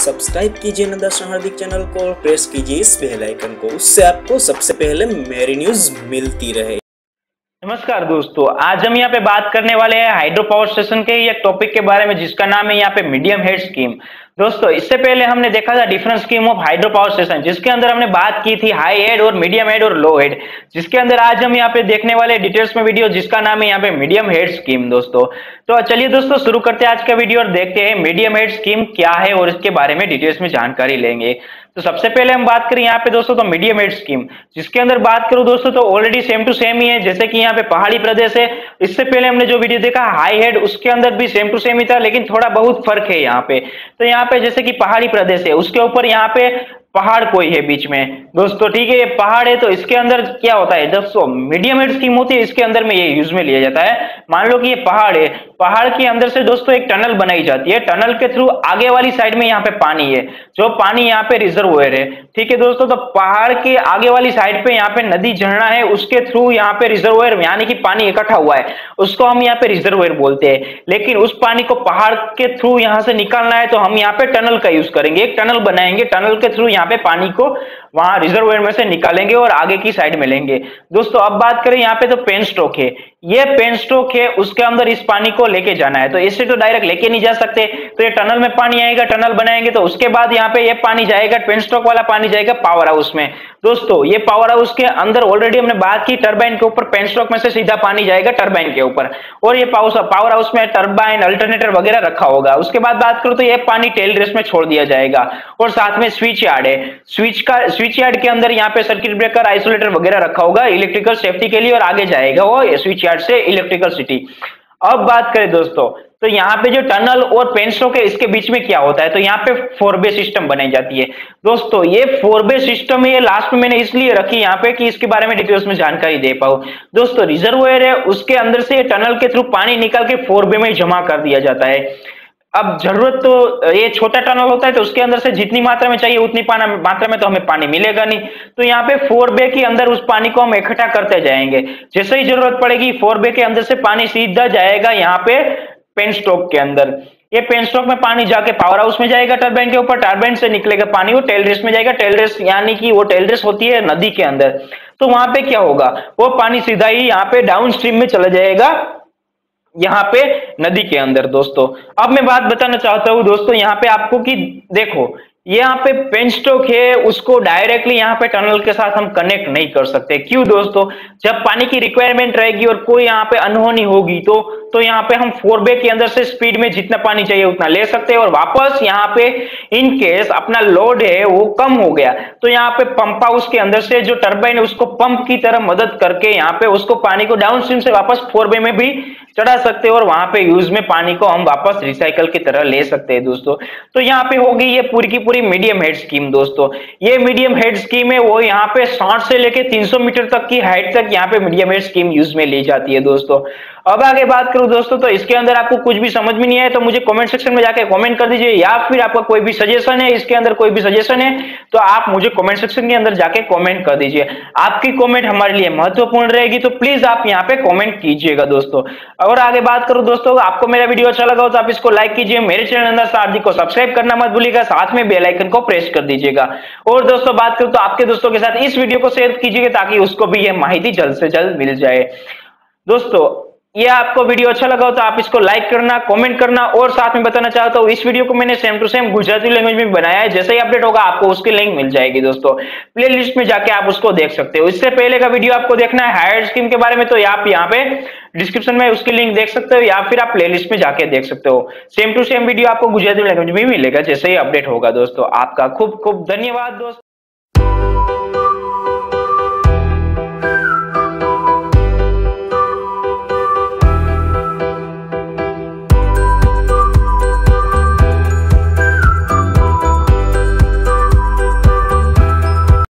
Subscribe कीजिए नदाशन हार्दिक channel को और प्रेस कीजिए इस बेल आइकन को। उससे आपको सबसे पहले मेरी न्यूज़ मिलती रहे नमस्कार दोस्तों, आज हम यहाँ पे बात करने वाले हैं हाइड्रो पावर स्टेशन के एक टॉपिक के बारे में, जिसका नाम है यहाँ पे मीडियम हेड स्कीम दोस्तों, इससे पहले हमने देखा था different scheme of hydro power station जिसके अंदर हमने बात की थी हाई हेड और मीडियम हेड और लो हेड जिसके अंदर आज हम यहाँ पे देखने वाले डिटेल्स में वीडियो जिसका नाम है यहाँ पे मीडियम हेड स्कीम दोस्तों। तो चलिए दोस्तों, शुरू करते हैं आज का वीडियो और देखते हैं मीडियम हेड स्कीम क्या है और इसके बारे में डिटेल्स में जानकारी लेंगे। तो सबसे पहले हम बात करें यहाँ पे दोस्तों तो मीडियम हेड स्कीम जिसके अंदर बात करूँ दोस्तों तो ऑलरेडी सेम टू सेम ही है, जैसे कि यहाँ पे पहाड़ी प्रदेश है। इससे पहले हमने जो वीडियो देखा हाई हेड उसके अंदर भी सेम टू सेम ही था, लेकिन थोड़ा बहुत फ़र्क है यहाँ पे। तो यहाँ पे जैसे कि पहाड़ी प्रदेश है, उसके ऊपर यहाँ पे पहाड़ कोई है बीच में। दोस्तों ठीक है, ये पहाड़ है तो इसके अंदर क्या होता है? दोस्तों मीडियम हेड स्कीम होती है, इसके अंदर में ये यूज़ में लिया जाता है। मान लो कि ये पहाड़ है पहाड़ के अंदर से दोस्तों एक टनल बनाई जाती है। टनल के थ्रू आगे वाली साइड में यहाँ पे पानी है। जो पानी यहाँ पे रिजर्वोयर है ठीक है दोस्तों तो पहाड़ के आगे वाली साइड पे यहाँ पे नदी झरना है, उसके थ्रू यहाँ पे रिजर्वोयर यानी कि पानी इकट्ठा हुआ है। उसको हम यहाँ पे रिजर्वोयर बोलते हैं। लेकिन उस पानी को पहाड़ के थ्रू यहाँ से निकालना है तो हम यहाँ पे टनल का यूज़ करेंगे। एक टनल बनाएँगे, टनल के थ्रू यहाँ पे पानी को वहाँ रिजर्वेयर में से निकालेंगे और आगे की साइड में लेंगे दोस्तों, अब बात करें यहाँ पे तो पेन स्ट्रोक है। ये पेन स्ट्रोक है, उसके अंदर इस पानी को लेके जाना है। तो इससे तो डायरेक्ट लेके नहीं जा सकते। तो ये टनल में पानी आएगा टनल बनाएँगे तो उसके बाद यहाँ पे ये पानी जाएगा पेन स्ट्रोक वाला पानी जाएगा पावर हाउस में। दोस्तों, ये पावर हाउस के अंदर ऑलरेडी हमने बात की टर्बाइन के ऊपर पेन स्ट्रोक में से सीधा पानी जाएगा टर्बाइन के ऊपर। और ये पावर हाउस में टर्बाइन अल्टरनेटर वगैरह रखा होगा। उसके बाद बात करूँ तो ये पानी टेल रेस में छोड़ दिया जाएगा। और साथ में स्विच यार्ड है। स्विच का स्विच यार्ड के अंदर यहाँ पे सर्किट ब्रेकर आइसोलेटर वगैरह रखा होगा इलेक्ट्रिकल सेफ्टी के लिए और आगे जाएगा वो स्विच यार्ड से इलेक्ट्रिकल सिटी अब बात करें दोस्तों तो यहाँ पे जो टनल और पेन स्ट्रोक है, इसके बीच में क्या होता है? तो यहाँ पे फोर बे सिस्टम बनाई जाती है। दोस्तों, ये फोर बे सिस्टम ये लास्ट में मैंने इसलिए रखी यहाँ पे कि इसके बारे में डिटेल्स में जानकारी दे पाऊँ। दोस्तों रिजर्वोयर है, उसके अंदर से टनल के थ्रू पानी निकाल के फोर बे में जमा कर दिया जाता है। अब ज़रूरत तो ये छोटा टनल होता है तो उसके अंदर से जितनी मात्रा में चाहिए उतनी मात्रा में तो हमें पानी मिलेगा नहीं। तो यहाँ पे फोर बे के अंदर उस पानी को हम इकट्ठा करते जाएँगे। जैसे ही ज़रूरत पड़ेगी, फोर बे के अंदर से पानी सीधा जाएगा यहाँ पे पेन स्टॉक के अंदर। ये पेन स्टॉक में पानी जाके पावर हाउस में जाएगा टर्बाइन के ऊपर। टर्बाइन से निकलेगा पानी, वो टेल रेस में जाएगा। टेल रेस यानी कि वो टेल रेस होती है नदी के अंदर। तो वहाँ पे क्या होगा? वो पानी सीधा ही यहाँ पे डाउन स्ट्रीम में चला जाएगा, यहाँ पे नदी के अंदर, दोस्तों। अब मैं बात बताना चाहता हूँ, दोस्तों, यहाँ पे आपको कि देखो यहाँ पे पेन स्टॉक है, उसको डायरेक्टली यहाँ पे टनल के साथ हम कनेक्ट नहीं कर सकते। क्यों दोस्तों? जब पानी की रिक्वायरमेंट रहेगी और कोई यहाँ पे अनहोनी होगी तो तो यहाँ पे हम फोर बे के अंदर से स्पीड में जितना पानी चाहिए उतना ले सकते हैं और वापस यहाँ पे इन केस अपना लोड है, वो कम हो गया। तो यहाँ पे पंप हाउस के अंदर से जो टर्बाइन है, उसको पंप की तरह मदद करके यहाँ पे उसको पानी को डाउन स्ट्रीम से वापस फोर बे में भी चढ़ा सकते हैं और वहाँ पे यूज़ में पानी को हम वापस रिसाइकल की तरह ले सकते हैं दोस्तों। तो यहाँ पे होगी ये पूरी की पूरी मीडियम हेड स्कीम दोस्तों। ये मीडियम हेड स्कीम है, वो यहाँ पे साठ से लेके 300 मीटर तक की हाइट तक यहाँ पे मीडियम हेड स्कीम यूज़ में ली जाती है, दोस्तों। अब आगे बात करूँ दोस्तों तो इसके अंदर आपको कुछ भी समझ में नहीं आया तो मुझे कमेंट सेक्शन में जाके कमेंट कर दीजिए, या फिर आपका कोई भी सजेशन है, इसके अंदर कोई भी सजेशन है तो आप मुझे कमेंट सेक्शन के अंदर जाके कमेंट कर दीजिए। आपकी कमेंट हमारे लिए महत्वपूर्ण रहेगी तो प्लीज़ आप यहाँ पे कमेंट कीजिएगा दोस्तों। और आगे बात करूँ दोस्तों, आपको मेरा वीडियो अच्छा लगा हो तो आप इसको लाइक कीजिए, मेरे चैनल अंदर सारथी को सब्सक्राइब करना मत भूलिएगा, साथ में बेलाइकन को प्रेस कर दीजिएगा। और दोस्तों, बात करूँ तो आपके दोस्तों के साथ इस वीडियो को शेयर कीजिएगा, ताकि उसको भी यह माहिती जल्द से जल्द मिल जाए। दोस्तों ये आपको वीडियो अच्छा लगा हो तो आप इसको लाइक करना कमेंट करना और साथ में बताना चाहता हूँ, इस वीडियो को मैंने same to same Gujarati language में बनाया है। जैसे ही अपडेट होगा, आपको उसकी लिंक मिल जाएगी दोस्तों। प्ले लिस्ट में जाके आप उसको देख सकते हो। इससे पहले का वीडियो आपको देखना है हायर स्कीम के बारे में तो आप यहाँ पे डिस्क्रिप्शन में उसकी लिंक देख सकते हो या फिर आप प्ले में जाके देख सकते हो। सेम टू सेम वीडियो आपको गुजराती लैंग्वेज में मिलेगा, जैसे ही अपडेट होगा दोस्तों। आपका खूब खूब धन्यवाद दोस्तों।